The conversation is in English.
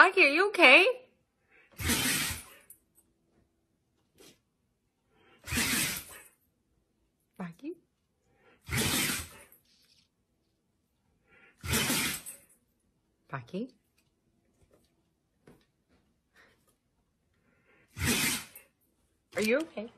Pocky, are you okay? Pocky? Pocky? Are you okay?